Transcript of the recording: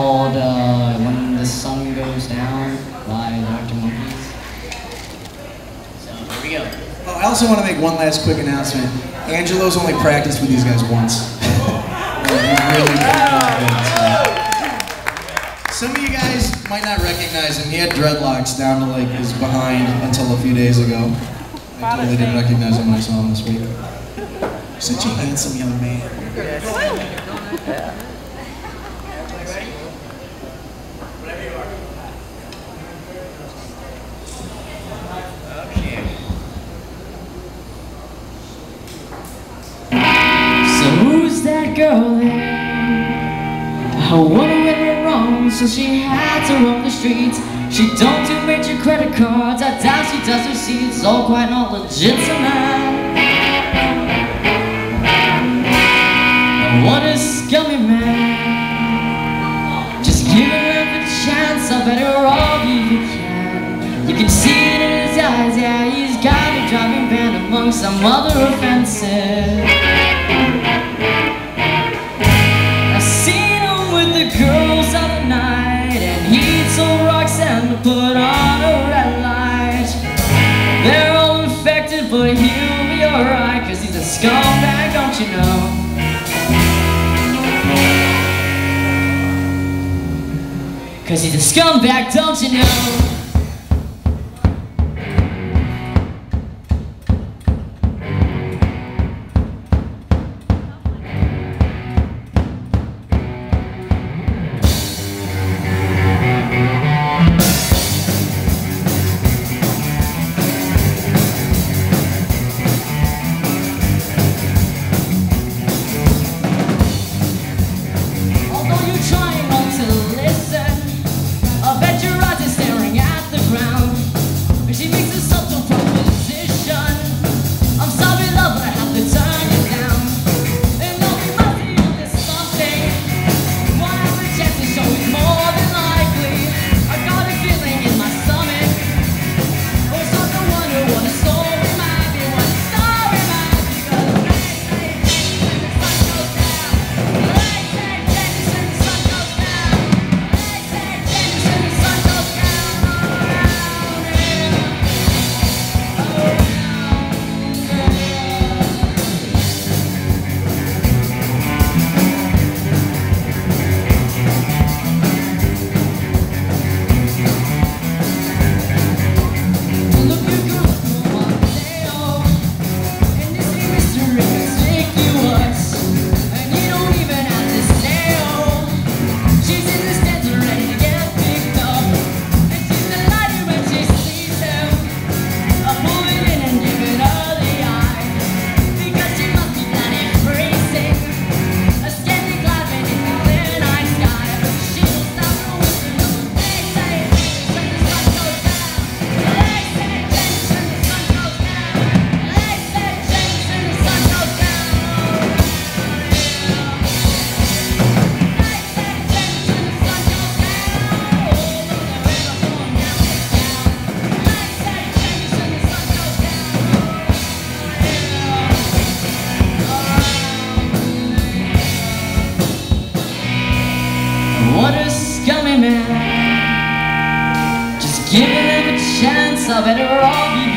called uh, When the Sun Goes Down by Arctic Monkeys. So here we go. Oh, I also want to make one last quick announcement. Angelo's only practiced with these guys once. Some of you guys might not recognize him. He had dreadlocks down to like his behind until a few days ago. I totally didn't recognize him when I saw him this week. Such a handsome young man. Girl there? Her woman went wrong, so she had to roam the streets. She don't do major credit cards, I doubt she does receipts, all quite not legitimate. What a scummy man. Just give him a chance, I rob you if you can. You can see it in his eyes, yeah, he's got a driving ban among some other offenses. But he'll be alright, cause he's a scumbag, don't you know? Cause he's a scumbag, don't you know? Better you